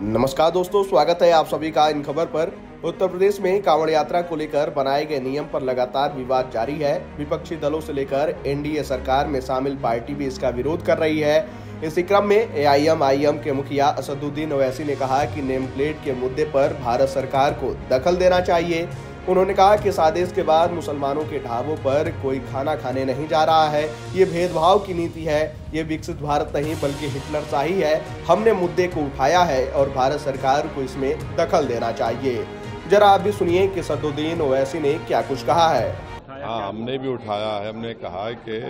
नमस्कार दोस्तों, स्वागत है आप सभी का इन खबर पर। उत्तर प्रदेश में कांवड़ यात्रा को लेकर बनाए गए नियम पर लगातार विवाद जारी है। विपक्षी दलों से लेकर एनडीए सरकार में शामिल पार्टी भी इसका विरोध कर रही है। इसी क्रम में एआईएमआईएम के मुखिया असदुद्दीन ओवैसी ने कहा कि नेम प्लेट के मुद्दे पर भारत सरकार को दखल देना चाहिए। उन्होंने कहा कि इस आदेश के बाद मुसलमानों के ढाबों पर कोई खाना खाने नहीं जा रहा है। ये भेदभाव की नीति है। ये विकसित भारत नहीं, बल्कि हिटलर सा ही है। हमने मुद्दे को उठाया है और भारत सरकार को इसमें दखल देना चाहिए। जरा आप भी सुनिए कि सदुद्दीन ओवैसी ने क्या कुछ कहा है। हाँ हमने भी उठाया है। हमने कहा कि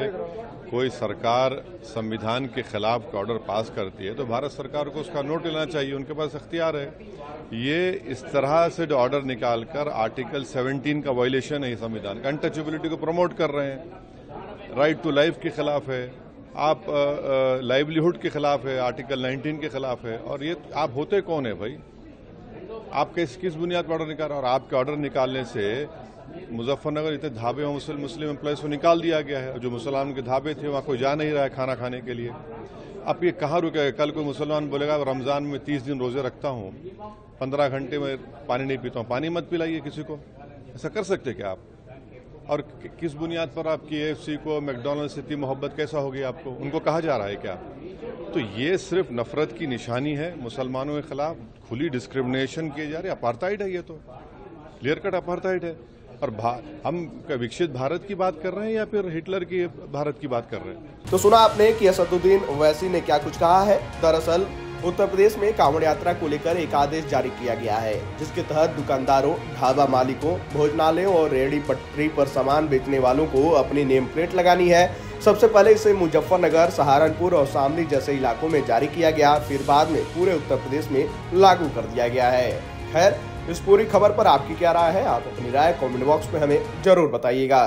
कोई सरकार संविधान के खिलाफ ऑर्डर पास करती है तो भारत सरकार को उसका नोट लेना चाहिए, उनके पास अख्तियार है। ये इस तरह से जो ऑर्डर निकालकर आर्टिकल 17 का वायलेशन है संविधान का। अनटचेबिलिटी को प्रमोट कर रहे हैं। राइट टू लाइफ के खिलाफ है। आप लाइवलीहुड के खिलाफ है आर्टिकल 19 के खिलाफ है। और ये आप होते कौन है भाई? आप किस बुनियाद पर ऑर्डर निकाल और आपके ऑर्डर निकालने से मुजफ्फरनगर इतने ढाबे और मुस्लिम मुस्लिम एम्प्लॉयज़ को निकाल दिया गया है। जो मुसलमान के ढाबे थे, वहाँ कोई जा नहीं रहा है खाना खाने के लिए। अब ये कहाँ रुकेगा कल कोई मुसलमान बोलेगा रमज़ान में तीस दिन रोज़े रखता हूँ। पंद्रह घंटे में पानी नहीं पीता हूँ। पानी मत पिलाइए किसी को। ऐसा कर सकते क्या आप? और किस बुनियाद पर आपकी एएफसी को मैकडोनल्ड से इतनी मोहब्बत कैसा होगी आपको? उनको कहा जा रहा है क्या? तो ये सिर्फ़ नफरत की निशानी है। मुसलमानों के खिलाफ खुली डिस्क्रिमिनेशन किए जा रहे अपार्टाइड है ये तो। क्लियर कट अपार्टाइड है। और हम विकसित भारत की बात कर रहे हैं या फिर हिटलर की, भारत की बात कर रहे हैं? तो सुना आपने कि असदुद्दीन ओवैसी ने क्या कुछ कहा है? दरअसल, उत्तर प्रदेश में कांवड़ यात्रा को लेकर एक आदेश जारी किया गया है, जिसके तहत दुकानदारों, ढाबा मालिकों, भोजनालयों और रेहड़ी पटरी पर सामान बेचने वालों को अपनी नेम प्लेट लगानी है। सबसे पहले इसे मुजफ्फरनगर, सहारनपुर और शामली जैसे इलाकों में जारी किया गया, फिर बाद में पूरे उत्तर प्रदेश में लागू कर दिया गया है। खैर इस पूरी खबर पर आपकी क्या राय है? आप अपनी राय कमेंट बॉक्स में हमें ज़रूर बताइएगा।